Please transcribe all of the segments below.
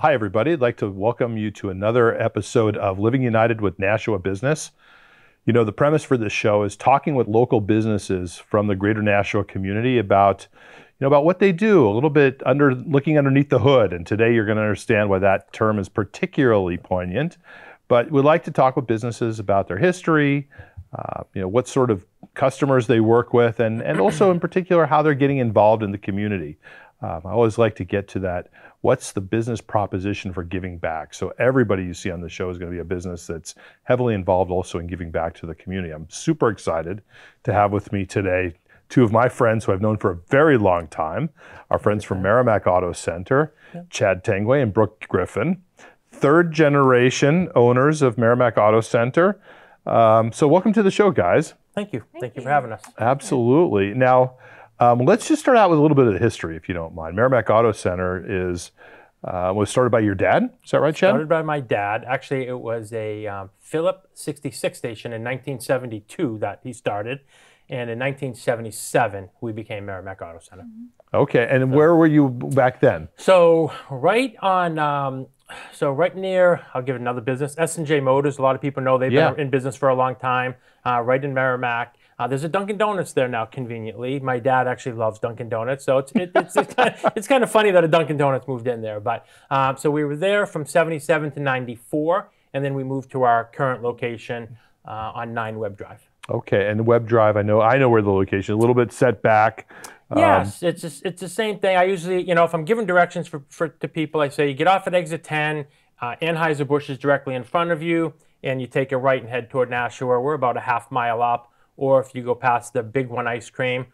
Hi, everybody. I'd like to welcome you to another episode of Living United with Nashua Business. You know, the premise for this show is talking with local businesses from the greater Nashua community about, you know, about what they do, a little bit under looking underneath the hood. And today you're going to understand why that term is particularly poignant. But we'd like to talk with businesses about their history, uh, you know, what sort of customers they work with, and, and also in particular how they're getting involved in the community. Um, I always like to get to that. What's the business proposition for giving back? So everybody you see on the show is going to be a business that's heavily involved also in giving back to the community. I'm super excited to have with me today two of my friends who I've known for a very long time, our friends from Merrimack Auto Center, Chad Tanguay and Brooke Griffin, third generation owners of Merrimack Auto Center. Um, so welcome to the show, guys. Thank you. Thank, you for having us. Absolutely. Now, um, let's just start out with a little bit of the history, if you don't mind. Merrimack Auto Center is uh, was started by your dad. Is that right, Chad? Started by my dad. Actually, it was a um, Philip 66 station in 1972 that he started. And in 1977, we became Merrimack Auto Center. Okay, and where were you back then? So right on, um, so right near, I'll give another business, S&J Motors. A lot of people know they've Yeah. been in business for a long time. Uh, right in Merrimack. Uh, there's a Dunkin' Donuts there now, conveniently. My dad actually loves Dunkin' Donuts, so it's it, it's it's kind, of, it's kind of funny that a Dunkin' Donuts moved in there. But um, so we were there from '77 to '94, and then we moved to our current location uh, on Nine Webb Drive. Okay, and the Webb drive, I know, I know where the location. A little bit set back. Um, Yes, it's just, it's the same thing. I usually, you know, if I'm giving directions for, for to people, I say you get off at exit 10, uh, Anheuser Busch is directly in front of you, and you take a right and head toward Nashua. We're about a half mile up, or if you go past the Big One Ice Cream,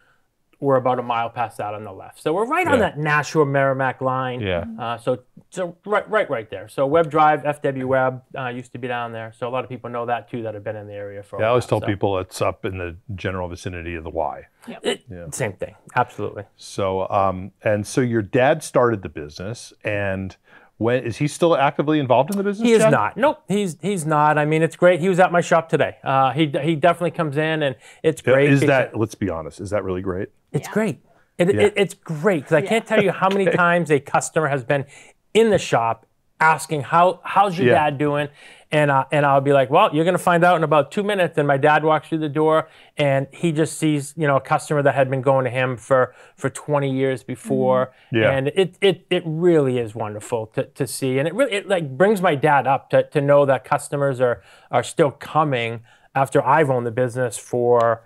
we're about a mile past that on the left. So we're right on that Nashua Merrimack line. Yeah. Uh, so so right right right there. So Webb Drive, FW Webb uh, used to be down there. So a lot of people know that too that have been in the area for. a I always while. tell So people it's up in the general vicinity of the Y. it- same thing. Absolutely. So, um, and so your dad started the business, and when is he still actively involved in the business? He is Chad? not. Nope, he's he's not. I mean, it's great. He was at my shop today. Uh, he he definitely comes in, and it's great. Is that? Let's be honest. Is that really great? It's great. It, it, it's great because I can't tell you how many times a customer has been in the shop asking how how's your Yeah. dad doing, and uh, and I'll be like, well, you're gonna find out in about two minutes. And my dad walks through the door, and he just sees you know a customer that had been going to him for for 20 years before, Yeah. and it it it really is wonderful to, to see, and it really it like brings my dad up to to know that customers are are still coming after I've owned the business for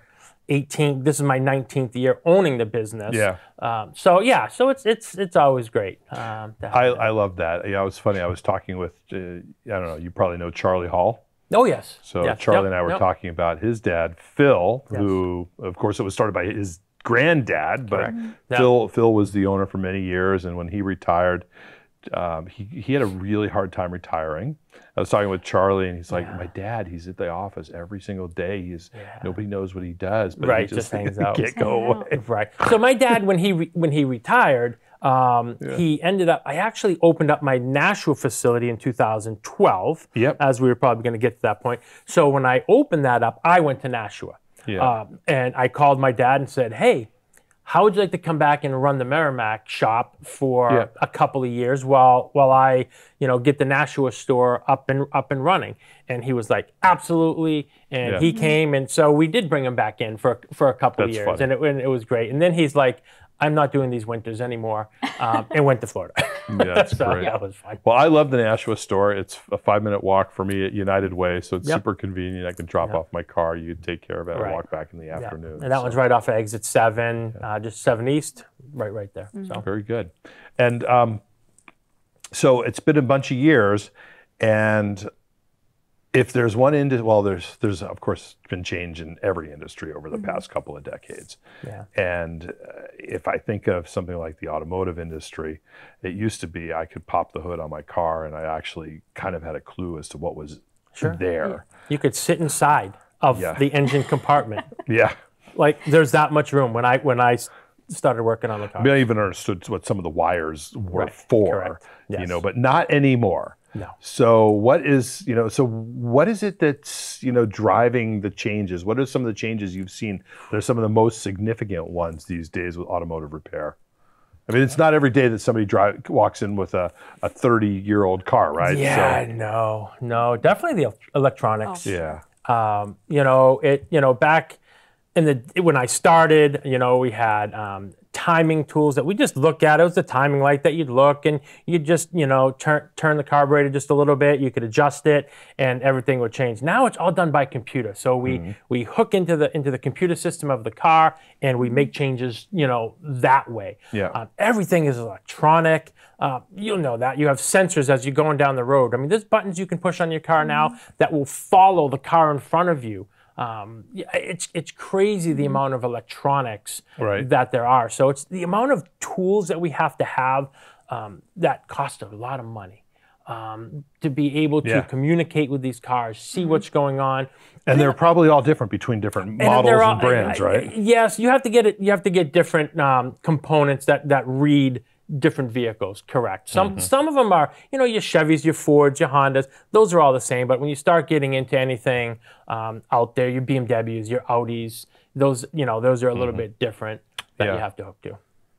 18 this is my 19th year owning the business Yeah. um, so yeah so it's it's it's always great um, to have I. I love that. Yeah, it was funny. I was talking with, uh, I don't know, you probably know Charlie Hall. oh yes So Yes. Charlie Yep, and I were yep. talking about his dad, Phil, who, of course, it was started by his granddad, but Yeah. Phil Phil was the owner for many years, and when he retired, um, he he had a really hard time retiring. I was talking with Charlie, and he's like, "My dad, he's at the office every single day. He's nobody knows what he does, but Right, he just just, hangs out. can't go away." right so my dad when he re- when he retired um, he ended up i actually opened up my nashua facility in 2012 Yep. as we were probably going to get to that point so when i opened that up i went to nashua Yeah. um, and i called my dad and said hey how would you like to come back and run the Merrimack shop for Yeah. a couple of years while while I, you know, get the Nashua store up and up and running? And he was like, absolutely. And Yeah. he came, and so we did bring him back in for for a couple That's of years, funny. and it, and it was great. And then he's like, I'm not doing these winters anymore, um, and went to Florida. Yeah, that's so great. that was fun. Well, I love the Nashua store. It's a five minute walk for me at United Way, so it's Yep. super convenient. I can drop off my car, you take care of it, and Right. walk back in the Yeah. afternoon. And that So, one's right off of exit seven, uh, just seven east, right right there. So very good. And um, so it's been a bunch of years, and if there's one industry, well, there's there's of course been change in every industry over the past couple of decades. yeah. And uh, if I think of something like the automotive industry, it used to be I could pop the hood on my car and I actually kind of had a clue as to what was there. You could sit inside of Yeah. the engine compartment. Yeah. like there's that much room when I when I started working on the car. I mean, I even understood what some of the wires were Right, for, correct. you know, but not anymore. No. So what is, you know, so what is it that's, you know, driving the changes? What are some of the changes you've seen that are some of the most significant ones these days with automotive repair? I mean, it's not every day that somebody drive, walks in with a, a 30 year old car, right? Yeah, So, no, no, definitely the electronics. yeah. um, you know it you know back in the when i started you know we had um, timing tools that we just look at it was the timing light that you'd look and you'd just you know turn turn the carburetor just a little bit you could adjust it and everything would change now it's all done by computer so we we hook into the into the computer system of the car and we make changes you know that way Yeah. um, everything is electronic. Uh, you'll know that. You have sensors as you're going down the road. I mean, there's buttons you can push on your car now that will follow the car in front of you. Um, it's it's crazy the amount of electronics Right. that there are. So it's the amount of tools that we have to have um, that cost a lot of money um, to be able to Yeah. communicate with these cars, see what's going on. And they're probably all different between different models they're and brands, right? Yes, you have to get it. You have to get different um, components that that read different vehicles. Correct. Some Mm-hmm. some of them are, you know, your Chevys, your Fords, your Hondas. Those are all the same. But when you start getting into anything um, out there, your BMWs, your Audis, those you know, those are a little bit different that Mm-hmm. Yeah. you have to hook to.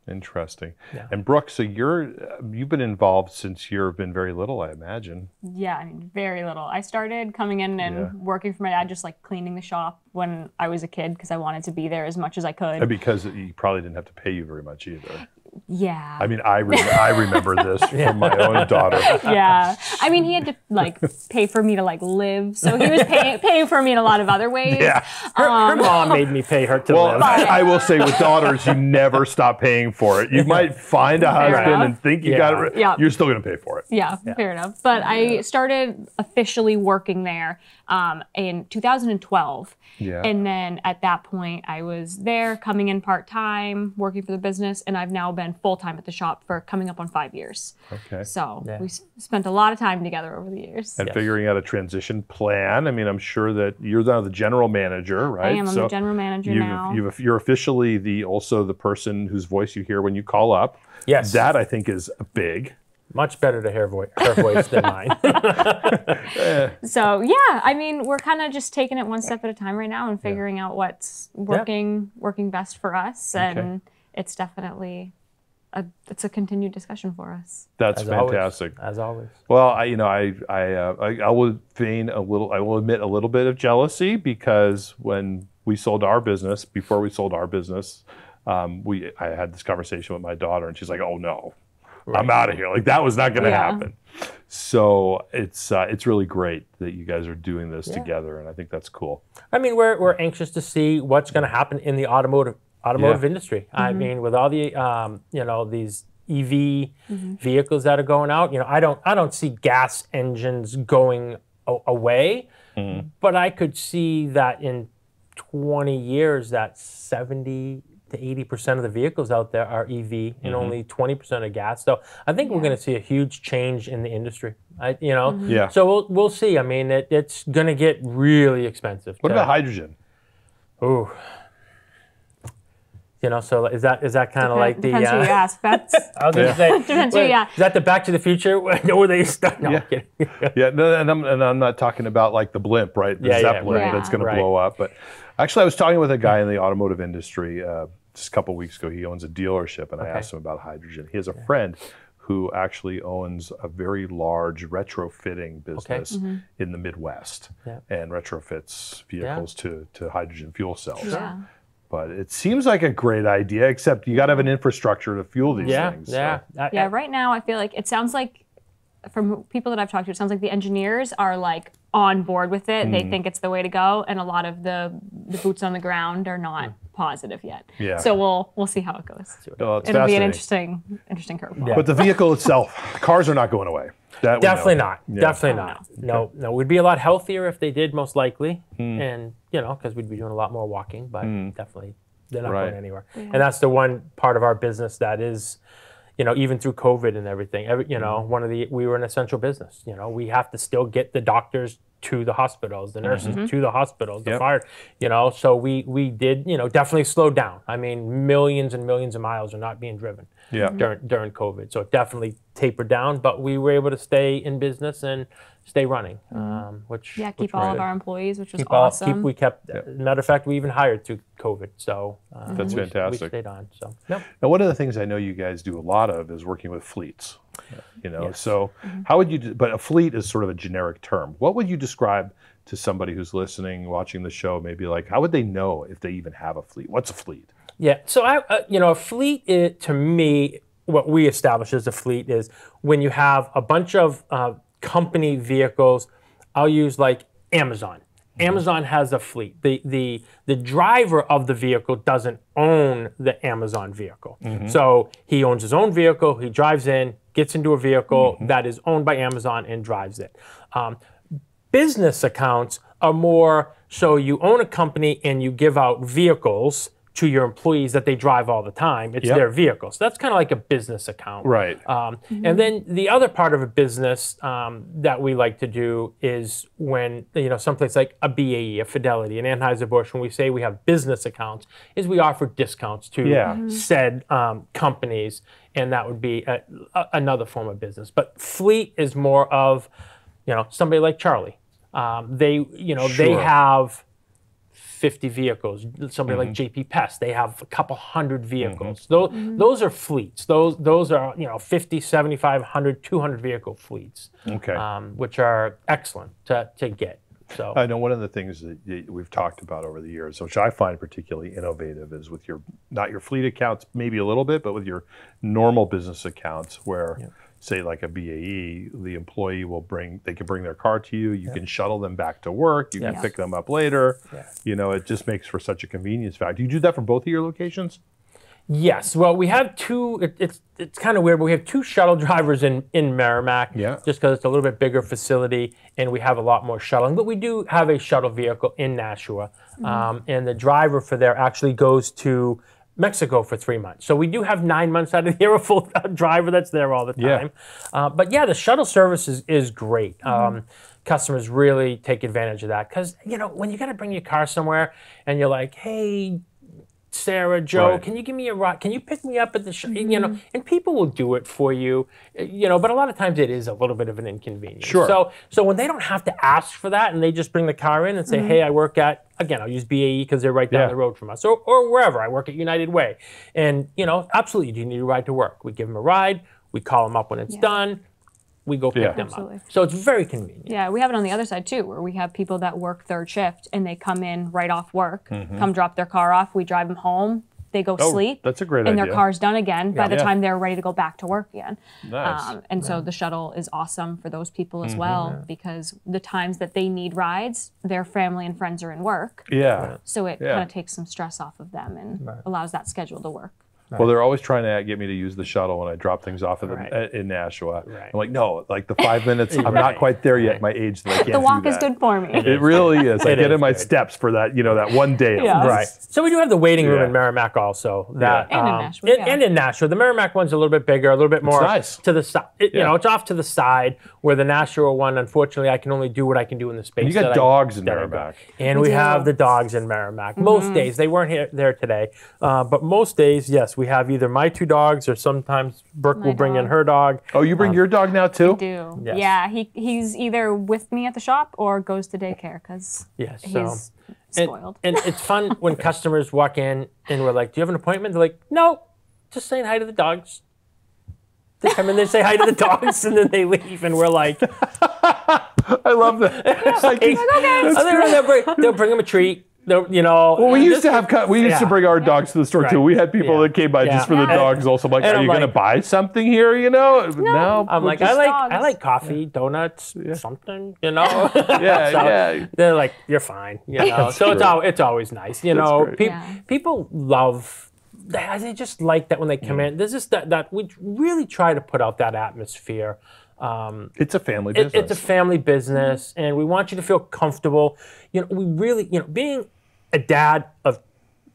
Interesting. Yeah. And Brooke, so you're you've been involved since you've been very little, I imagine. Yeah, I mean, very little. I started coming in and Yeah. working for my dad, just like cleaning the shop when I was a kid because I wanted to be there as much as I could. And because he probably didn't have to pay you very much either. Yeah. I mean, I, re- I remember this from my own daughter. yeah. I mean, he had to like pay for me to like live, so he was paying paying for me in a lot of other ways. Yeah. Her, her Um, mom made me pay her to Well, live. I, I will say with daughters, you never stop paying for it. You might find a husband enough. and think you Yeah. got it. Yeah. You're still going to pay for it. Yeah, fair enough. But I started officially working there um, in 2012. Yeah. And then at that point, I was there coming in part time, working for the business, and I've now been full time at the shop for coming up on five years. Okay. So Yeah. we s- spent a lot of time together over the years. And Yes. figuring out a transition plan. I mean, I'm sure that you're now the general manager, right? I am. I'm the general manager you've, now. You've, you're officially the also the person whose voice you hear when you call up. Yes. That I think is big. Much better to hear voice, her voice than mine. So yeah, I mean, we're kind of just taking it one step at a time right now and figuring out what's working working best for us, and it's definitely a it's a continued discussion for us. That's As always. fantastic. As always. Well, I, you know, I, I, uh, I, I will feign a little. I will admit a little bit of jealousy because when we sold our business, before we sold our business, um, we, I had this conversation with my daughter, and she's like, "Oh no, I'm out of here." Like that was not going to Yeah. happen. So it's, uh, it's really great that you guys are doing this Yeah. together, and I think that's cool. I mean, we're, we're anxious to see what's going to happen in the automotive automotive Yeah. industry. I mm-hmm. mean, with all the um, you know these EV mm-hmm. vehicles that are going out, you know, I don't I don't see gas engines going a- away, mm-hmm. but I could see that in 20 years that 70 to 80 percent of the vehicles out there are EV and only 20 percent are gas. So I think we're going to see a huge change in the industry. I, you know, Yeah. so we'll we'll see. I mean, it, it's going to get really expensive. What to- about hydrogen? Ooh. You know, so is that is that kind of like the? Depends who you Uh, ask. That's I was gonna say. Depends who you wait, ask. Is that the Back to the Future? Where they start? No, Yeah. I'm kidding. Yeah, no, and I'm, and I'm not talking about like the blimp, right? The Yeah, yeah, Zeppelin right. that's going Right. to blow up. But actually, I was talking with a guy in the automotive industry uh, just a couple weeks ago. He owns a dealership, and I asked him about hydrogen. He has a friend who actually owns a very large retrofitting business in the Midwest Yeah. and retrofits vehicles to, to hydrogen fuel cells. yeah. But it seems like a great idea, except you got to have an infrastructure to fuel these Yeah, things. so- yeah, I- Yeah, right now I feel like it sounds like from people that I've talked to, it sounds like the engineers are like on board with it. Mm. They think it's the way to go, and a lot of the the boots on the ground are not positive yet. Mm. Yeah. So we'll we'll see how it goes. Well, it's It'll be an interesting interesting curveball. Yeah. But the vehicle itself, cars are not going away. That. Definitely not. Yeah. Definitely Oh, not. No, no. We'd be a lot healthier if they did, most likely, Hmm. and you know, because we'd be doing a lot more walking. But definitely, they're not Right. going anywhere. And that's the one part of our business that is, you know, even through COVID and everything. Every, you know, one of the we were an essential business. You know, we have to still get the doctors to the hospitals, the nurses to the hospitals, the Yep. fire, you know. So we we did, you know, definitely slow down. I mean, millions and millions of miles are not being driven Yeah. during during COVID. So it definitely tapered down, but we were able to stay in business and stay running, um, which Yeah, keep was all of our employees, which was keep all awesome. keep we kept. Matter of fact, we even hired through COVID. So uh, That's we, fantastic. We stayed on. So yep. Now, one of the things I know you guys do a lot of is working with fleets. You know, Yes. so how would you? de- But a fleet is sort of a generic term. What would you describe to somebody who's listening, watching the show? Maybe like, how would they know if they even have a fleet? What's a fleet? Yeah. So I, uh, you know, a fleet is, to me, what we establish as a fleet is when you have a bunch of uh, company vehicles. I'll use like Amazon. Amazon has a fleet. The the the driver of the vehicle doesn't own the Amazon vehicle. So he owns his own vehicle. He drives in, gets into a vehicle that is owned by Amazon, and drives it. Um, business accounts are more so you own a company and you give out vehicles to your employees that they drive all the time. It's Yep. their vehicle. So that's kind of like a business account. Right. Um, And then the other part of a business um, that we like to do is when, you know, someplace like a BAE, a Fidelity, an Anheuser-Busch, when we say we have business accounts, is we offer discounts to Yeah. Mhm. said um, companies, and that would be a, a, another form of business. But fleet is more of, you know, somebody like Charlie. Um, they, you know, they have 50 vehicles. Somebody like Mm-hmm. JP Pest, they have a couple hundred vehicles. Those, those are fleets. Those, those are, you know, 50, 75, 100, 200 vehicle fleets, Okay. um, which are excellent to, to get. So, I know one of the things that we've talked about over the years, which I find particularly innovative, is with your not your fleet accounts, maybe a little bit, but with your normal business accounts, where say like a BAE, the employee will bring they can bring their car to you, you can shuttle them back to work, you can pick them up later. Yeah. You know, it just makes for such a convenience factor. Do you do that for both of your locations? Yes. Well, we have two. It, it's it's kind of weird, but we have two shuttle drivers in in Merrimack. Yeah. Just because it's a little bit bigger facility and we have a lot more shuttling, but we do have a shuttle vehicle in Nashua, um, and the driver for there actually goes to Mexico for three months. So we do have nine months out of the year a full driver that's there all the Yeah. time. Uh, but yeah, the shuttle service is is great. Um, customers really take advantage of that because you know when you got to bring your car somewhere and you're like, hey. Sarah, Joe, Right. can you give me a ride? Can you pick me up at the sh You know, and people will do it for you, uh, you know. But a lot of times it is a little bit of an inconvenience. Sure. So, so when they don't have to ask for that, and they just bring the car in and say, "Hey, I work at again, I'll use BAE because they're right down Yeah. the road from us, or, or wherever I work at United Way," and you know, absolutely, do you need a ride to work? We give them a ride. We call them up when it's Yeah. done. We go pick Yeah. them Absolutely. up. So it's very convenient. Yeah, we have it on the other side too, where we have people that work third shift and they come in right off work, come drop their car off, we drive them home, they go. Oh, sleep, that's a great and idea. their car's done again by the Yeah. time they're ready to go back to work again. Nice. Um, and so the shuttle is awesome for those people Mm-hmm. as well because the times that they need rides, their family and friends are in work. yeah. So it Yeah. kind of takes some stress off of them and allows that schedule to work. Well, they're always trying to get me to use the shuttle when I drop things off at the, Right. uh, in Nashua. Right. I'm like, no, like the five minutes. I'm not quite there yet. My age that I can't The walk do is good for me. It really is. I It get is in my good. steps for that, you know, that one day. at Yeah. Right. So we do have the waiting room Yeah. in Merrimack also. That And in um, Nashua, and, yeah. and in Nashua, the Merrimack one's a little bit bigger, a little bit more nice. to the side. You Yeah. know, it's off to the side. Where the Nashua one, unfortunately, I can only do what I can do in the space. You got that I- dogs in that Merrimack. and We we, have the dogs in Merrimack. Most days they weren't here there today, uh, but most days, yes, we have either my two dogs or sometimes Brooke My will bring in her dog. Oh, you bring um, your dog now too? I do. Yes. Yeah, he he's either with me at the shop or goes to daycare because Yes, so- he's And, spoiled. and it's fun when customers walk in and we're like, "Do you have an appointment?" They're like, "No, just saying hi to the dogs." They come in, they say hi to the dogs, and then they leave, and we're like, I love that. It's like, okay. Oh, they'll, bring, they'll bring them a treat. They'll, you know. well, we used just- to have cu- we used to bring our dogs to the store too. We had people Yeah. that came by Yeah. just for the dogs. Also, like, And are I'm you going to buy something here? You know? No. I'm like, I like, dogs. I like coffee, donuts, something, you know. Yeah, So yeah. They're like, you're fine, you know. so it's true. al- it's always nice, you know. great. People love. They they just like that when they come in. There's just that that we really try to put out that atmosphere. Um, It's a family it- business. it's a family business, and we want you to feel comfortable. You know, we really, you know, being a dad of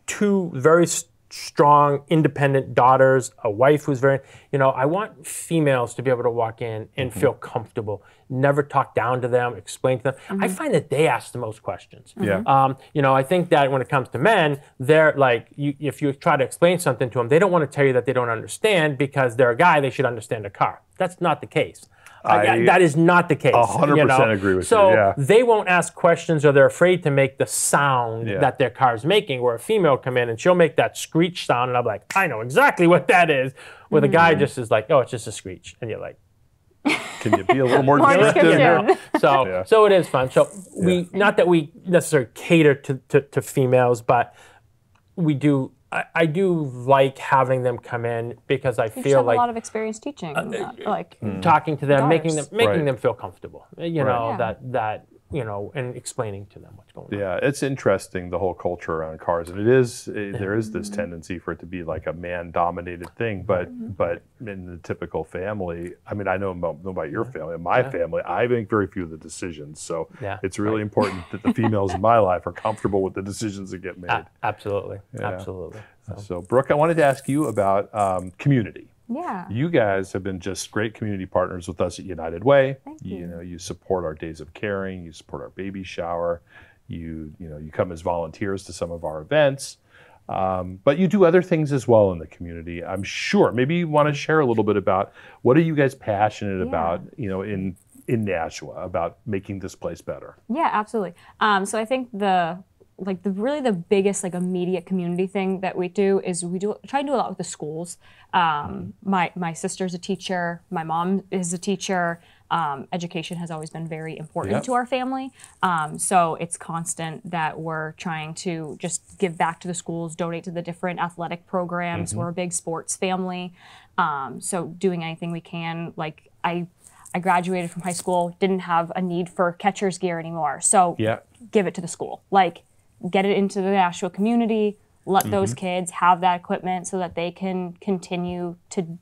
two very strong, independent daughters, a wife who's very, you know, I want females to be able to walk in and Mm-hmm. feel comfortable, never talk down to them, explain to them. I find that they ask the most questions. Yeah. Um, you know, I think that when it comes to men, they're like, you, if you try to explain something to them, they don't want to tell you that they don't understand because they're a guy, they should understand a car. That's not the case. I- that is not the case. A hundred you know? percent agree with you, so yeah. they won't ask questions or they're afraid to make the sound Yeah. that their car's making. Where a female come in and she'll make that screech sound, and I'm like, I know exactly what that is. Where the Mm. guy just is like, oh, it's just a screech, and you're like, Can you be a little more More descriptive? description. you know? So Yeah. so it is fun. So we not that we necessarily cater to, to, to females, but we do. I, I do like having them come in because I You just feel have like a lot of experience teaching. uh, like talking to them, making them making Right. them feel comfortable. You know Right. Yeah. that that you know, and explaining to them what's going on. Yeah, it's interesting the whole culture around cars, and it is eh, there is this tendency for it to be like a man-dominated thing, but but in the typical family, I mean, I know about, know about your family, my family, I make very few of the decisions, so Yeah, it's really important that the females in my life are comfortable with the decisions that get made. A- absolutely, Yeah. absolutely. So, So, Brooke, I wanted to ask you about um, community. Yeah. You guys have been just great community partners with us at United Way. Thank You you. know, you support our days of caring, you support our baby shower, you you know, you come as volunteers to some of our events. Um, but you do other things as well in the community. I'm sure. Maybe you want to share a little bit about what are you guys passionate about, you know, in in Nashua about making this place better. Yeah, absolutely. Um, so I think the like the really the biggest like immediate community thing that we do is we do try to do a lot with the schools. Um, my my sister's a teacher. My mom is a teacher. Um, education has always been very important Yep. to our family. Um, so it's constant that we're trying to just give back to the schools, donate to the different athletic programs. We're a big sports family. Um, so doing anything we can, like I. I graduated from high school, didn't have a need for catcher's gear anymore. So Yeah. give it to the school. Like, get it into the Nashua community. Let those Mm-hmm. kids have that equipment so that they can continue to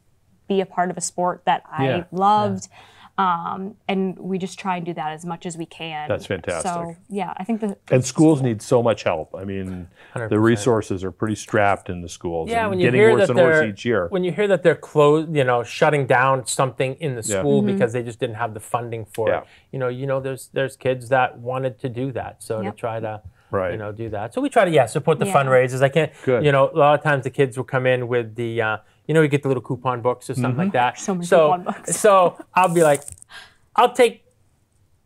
be a part of a sport that I Yeah. loved. Um, and we just try and do that as much as we can. That's fantastic. So yeah, I think the And schools need so much help. I mean, the 100%. resources are pretty strapped in the schools. Yeah, and when you getting hear worse that and worse they're each year. when you hear that they're closed, you know, shutting down something in the Yeah. school because they just didn't have the funding for Yeah. it. You know, you know, there's there's kids that wanted to do that, so Yep. to try to Right. you know do that. So we try to yeah support the Yeah. fundraisers. I can't Good. you know a lot of times the kids will come in with the uh, you know you get the little coupon books or something Mm-hmm. like that. So many so, coupon books. So I'll be like, I'll take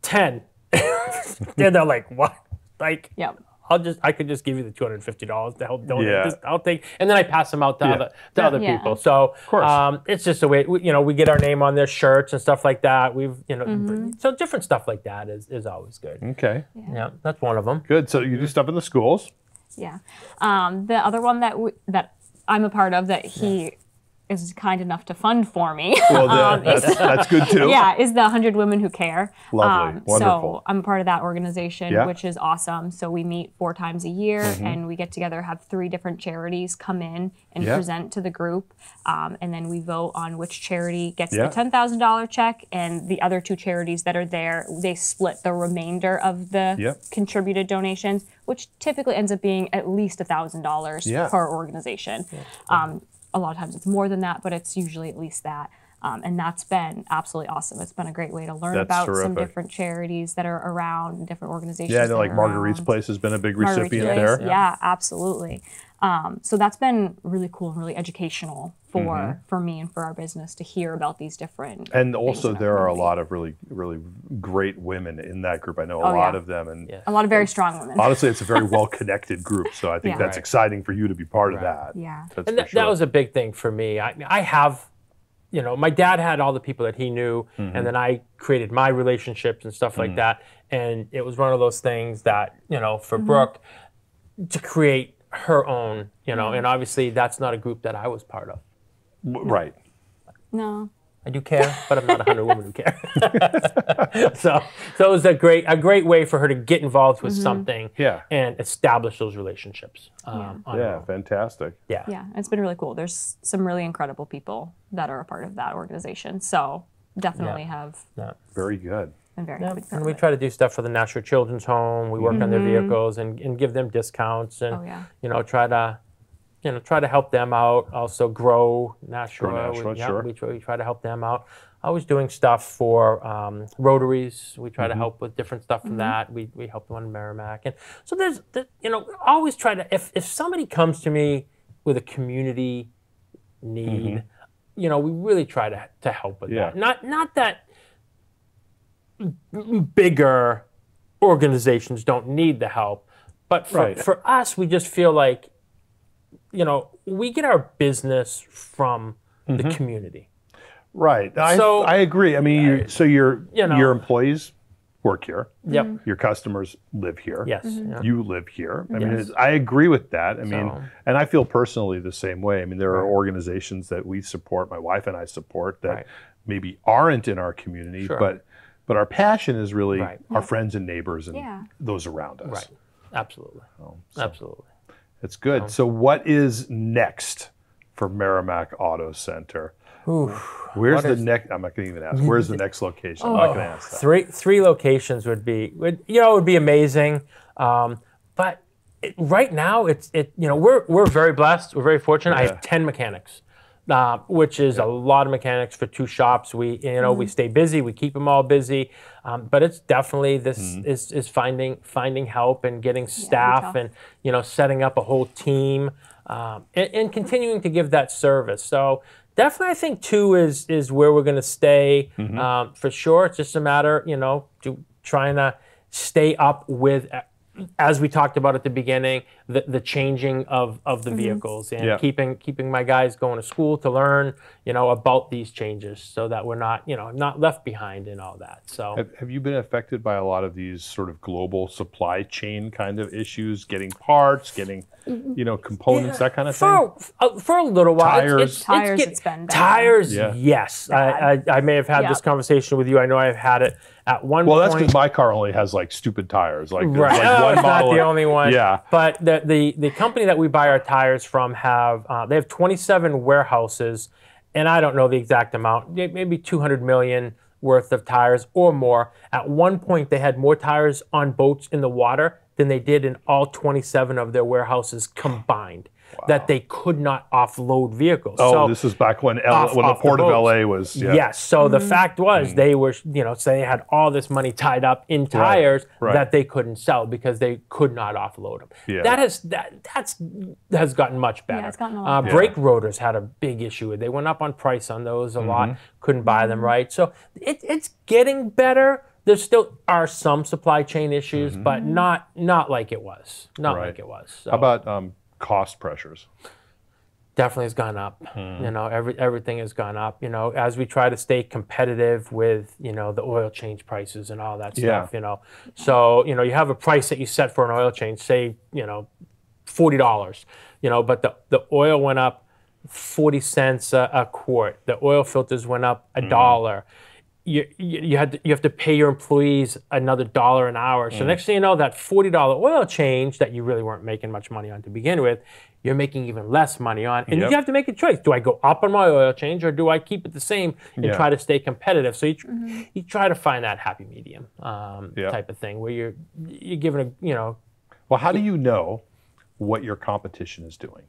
ten. and they're like, what? Like yeah. I'll just I could just give you the two hundred and fifty dollars to help donate. Yeah. Just- I'll take and then I pass them out to Yeah. other to other Yeah. people. So of course. um, it's just a way we, you know we get our name on their shirts and stuff like that. We've you know Mm-hmm. so different stuff like that is is always good. Okay. Yeah, that's one of them. Good. So you do stuff in the schools. Yeah. Um, the other one that we, that I'm a part of that he is kind enough to fund for me. Well, um, that, that's, that's good too. yeah, is the 100 Women Who Care. Um, Lovely. Wonderful. So I'm a part of that organization, Yeah. Mm-hmm. which is awesome. So we meet four times a year and we get together, have three different charities come in and Yeah. present to the group. Um, and then we vote on which charity gets Yeah. the $10,000 check. And the other two charities that are there, they split the remainder of the contributed donations, which typically ends up being at least $1,000 Yeah. per organization. A lot of times it's more than that, but it's usually at least that. Um, and that's been absolutely awesome. It's been a great way to learn That's about some different charities that are around and different organizations. Yeah, I know like Marguerite's around. Place has been a big Marguerite's recipient Place, there. Yeah, absolutely. Um, so that's been really cool and really educational for Mm-hmm. for me and for our business to hear about these different. And also, there are a lot of really, really great women in that group. I know a Oh, lot yeah. of them, and Yeah. a lot of very strong women. honestly, it's a very well-connected group. So I think Yeah. that's Right. exciting for you to be part of that. Yeah. That's And for that, sure. that was a big thing for me. I, I have, you know, my dad had all the people that he knew, Mm-hmm. and then I created my relationships and stuff like that. And it was one of those things that, you know, for Brooke to create her own, you know, and obviously that's not a group that I was part of. W- right. No. I do care, but I'm not a hundred women who care. so, so it was a great, a great way for her to get involved with something, Yeah. and establish those relationships. Um, on Yeah. Fantastic. yeah, Yeah, it's been really cool. There's some really incredible people that are a part of that organization. So definitely have yeah. Very good. been very Yeah, happy to be part and we it. try to do stuff for the Nashua Children's Home. We work on their vehicles and, and give them discounts and Oh, yeah. you know try to you know, try to help them out. Also grow Nashua. Grow Nashua, we, yeah, sure. we, try, we try to help them out. Always doing stuff for um, Rotaries. We try to mm-hmm. help with different stuff from mm-hmm. that. We, we help them in Merrimack, and so there's, there, you know, always try to. If if somebody comes to me with a community need, mm-hmm. you know, we really try to to help with Yeah. that. Not not that bigger organizations don't need the help. But for, Right. for us, we just feel like, you know, we get our business from the mm-hmm. community. Right. I, So- I agree. I mean, you so your You know. your employees work here. Yep. Mm-hmm. Your customers live here. Yes. Mm-hmm. yeah. You live here. I mean, Yes. it's- I agree with that. I mean, So- and I feel personally the same way. I mean, there are organizations that we support, my wife and I support, that Right. maybe aren't in our community, Sure. but but our passion is really Right. our friends and neighbors and Yeah. those around us. Right. Absolutely. Absolutely. It's good. So, what is next for Merrimack Auto Center? Where's the next? I'm not going to even ask. Where's the next location? I'm not going to ask that. Three three locations would be would you know it would be amazing, um, but it, right now it's it you know we're we're very blessed. We're very fortunate. I have ten mechanics, uh, which is a lot of mechanics for two shops. We you know we stay busy. We keep them all busy, um, but it's definitely this Mm-hmm. is is finding finding help and getting staff tough. and you know setting up a whole team um, and, and continuing to give that service. So definitely, I think two is is where we're going to stay Mm-hmm. um, for sure. It's just a matter, you know, to, trying to stay up with. As we talked about at the beginning, the, the changing of, of the vehicles and Yeah. keeping keeping my guys going to school to learn, you know, about these changes, so that we're not, you know, not left behind in all that. So Have, have you been affected by a lot of these sort of global supply chain kind of issues, getting parts, getting, you know, components, that kind of thing? for uh, for a little while. Tires. It's, it's, Tires, get- it's been bad. tires. Yeah. Yes, I, I I may have had this conversation with you. I know I've had it at one Well, that's because my car only has like stupid tires. Like, Right. like one it's not the only one. Yeah. But the, the the company that we buy our tires from have uh, they have 27 warehouses, and I don't know the exact amount, maybe 200 million worth of tires or more. At one point, they had more tires on boats in the water than they did in all 27 of their warehouses combined. That they could not offload vehicles. Oh, so, this is back when L- off- when the off the port of. LA was. Yeah. Mm. Yes. So the fact was they were, you know, so they had all this money tied up in tires right. that they couldn't sell because they could not offload them. Yeah. That has that that's has gotten much better. Yeah, it's gotten a lot uh, Brake rotors had a big issue. They went up on price on those a Mm-hmm. lot. Couldn't buy them right. So it, it's getting better. There still are some supply chain issues, but not not like it was. Not Mm-hmm. Right. like it was. So How about um, cost pressures? definitely has gone up. Hmm. You know, every everything has gone up. You know, as we try to stay competitive with you know the oil change prices and all that stuff. Yeah. You know, so you know you have a price that you set for an oil change, say you know forty dollars. You know, but the the oil went up forty cents a, a quart. The oil filters went up a dollar. You, you, you had to, you have to pay your employees another dollar an hour. So next thing you know, that forty dollar oil change that you really weren't making much money on to begin with, you're making even less money on, and Yep. you have to make a choice: do I go up on my oil change, or do I keep it the same and Yeah. try to stay competitive? So you tr- you try to find that happy medium um, Yep. type of thing where you're you're giving a you know Well, how do you know what your competition is doing?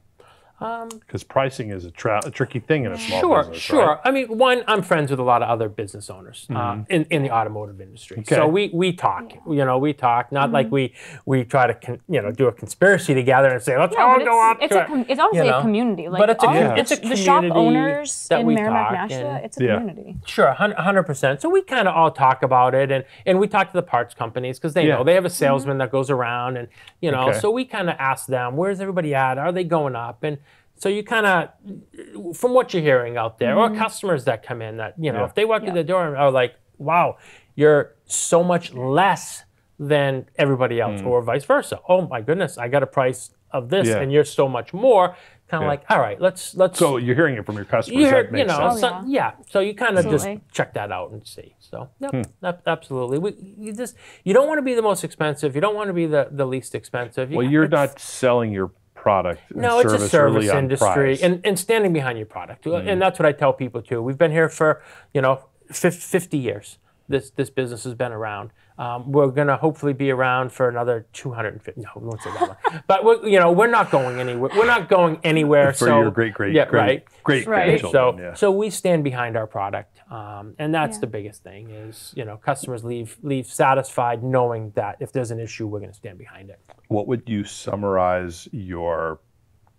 Because pricing is a, tra- a tricky thing in a small Um, Sure, business. sure. right? I mean, one, I'm friends with a lot of other business owners uh, in, in the automotive industry. So Mm-hmm. We, we talk, you know, we talk, not like we we try to, con, you know, do a conspiracy together and say, let's Yeah, all go up. it's, it's, to a it," com- it's obviously you know. a community. Like But it's a all com- it's a the shop owners that in we Merrimack, talk Nashua. It's a Yeah. Uh, community. Sure, 100%. So we kind of all talk about it and, and we talk to the parts companies because they Yeah. know they have a salesman that goes around and, you know, Okay. so we kind of ask them, where's everybody at? Are they going up? And so you kind of, from what you're hearing out there, or customers that come in that, you know, Yeah. if they walk through the door and are like, wow, you're so much less than everybody else, or vice versa. Oh my goodness, I got a price of this Yeah. and you're so much more. Kind of Yeah. like, all right, let's, let's, So you're hearing it from your customers. you that heard, you know, sense. so- Oh, yeah. So you kind of just check that out and see. So, yep, Hmm. ab- absolutely. We, you just you don't want to be the most expensive. You don't want to be the, the least expensive. You Well, got- you're not selling your product. No, it's a service industry, price. And, and standing behind your product, mm-hmm. and that's what I tell people too. We've been here for you know fif- 50 years. This this business has been around. Um, we're gonna hopefully be around for another 250. No, we won't say that one. But we're, you know, we're not going anywhere. We're not going anywhere. For so your great, great, yeah, great, right. great Right. So, yeah. so we stand behind our product, um, and that's Yeah. the biggest thing. Is you know, customers leave leave satisfied knowing that if there's an issue, we're going to stand behind it. What would you summarize your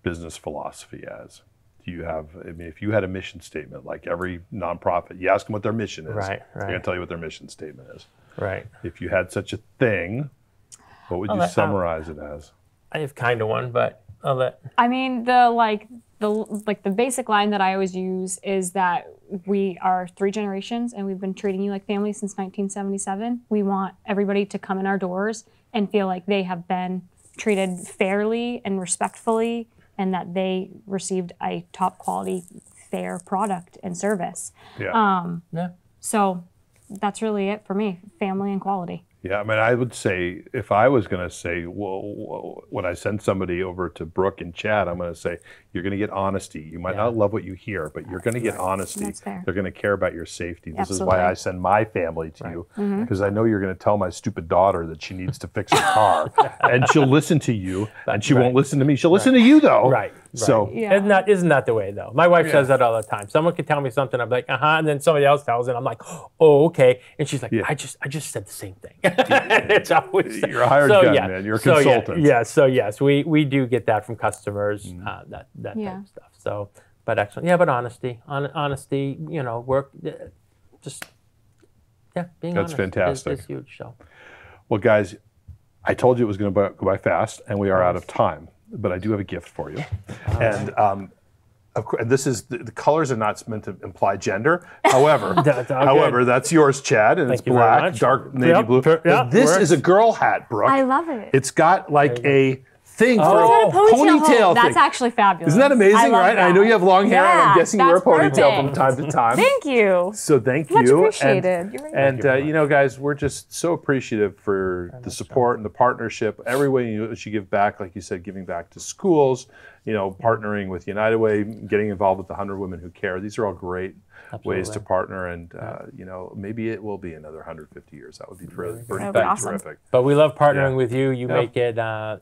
business philosophy as? Do you have, I mean, if you had a mission statement, like every nonprofit, you ask them what their mission is. Right, right. They're going to tell you what their mission statement is. Right. If you had such a thing, what would Oh, you that- uh, summarize it as? I have kind of one, but I'll let. I mean, the like the like the basic line that I always use is that we are three generations and we've been treating you like family since 1977. We want everybody to come in our doors and feel like they have been treated fairly and respectfully and that they received a top quality fair product and service. Yeah. Um, Yeah. So that's really it for me, family and quality. Yeah, I mean, I would say if I was going to say, well, well, when I send somebody over to Brooke and Chad, I'm going to say, you're going to get honesty. You might Yeah. not love what you hear, but you're going to get honesty. That's fair. They're going to care about your safety. This is why I send my family to you Mm-hmm. because I know you're going to tell my stupid daughter that she needs to fix her car, and she'll listen to you, and she Right. won't listen to me. She'll listen to you though. Right. So Yeah. Isn't that isn't that the way though? My wife says that all the time. Someone could tell me something, I'm like, uh huh, and then somebody else tells it, I'm like, oh, okay, and she's like, Yeah. I just I just said the same thing. it's always You're a hired so, gun, yeah. man. You're a so, yeah, consultant. Yeah, so yes, we we do get that from customers, Mm. uh, that that Yeah. type of stuff. So, but excellent, yeah, but honesty, Hon- honesty, you know, work, uh, just yeah, being That's honest is- fantastic. Is, huge. So, Well, guys, I told you it was going to go by fast, and we are out of time. But I do have a gift for you, and um, of course, and this is the, the colors are not meant to imply gender. However, That's however, good. that's yours, Chad, and it's black, dark navy Yep, blue. per- But yeah, this works. is a girl hat, Brooke. I love it. It's got like a thing for Oh. a Ponytail ponytail hold. That's actually fabulous. Isn't that amazing, I love right? I know you have long hair, and I'm guessing you wear a that's ponytail from time to time. Thank you. So thank Much you. appreciated. And, You're and Thank you uh, you know, guys, we're just so appreciative for the support and the partnership. Every way you, that you give back, like you said, giving back to schools, you know, partnering with United Way, getting involved with the 100 Women Who Care. These are all great ways to partner. And, uh, you know, maybe it will be another 150 years. That would be pretty, pretty, That would be awesome. terrific. but we love partnering Yeah. with you. You Yeah. make it. Uh,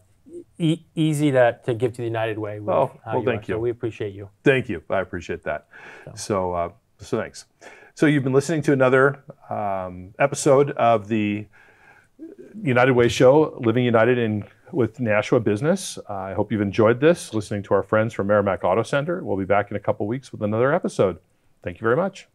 E- easy to, to give to the United Way. with Oh, well, are. thank you. So we appreciate you. Thank you. I appreciate that. So, uh, so thanks. So you've been listening to another um, episode of the United Way Show, Living United in with Nashua Business. Uh, I hope you've enjoyed this. Listening to our friends from Merrimack Auto Center. We'll be back in a couple weeks with another episode. Thank you very much.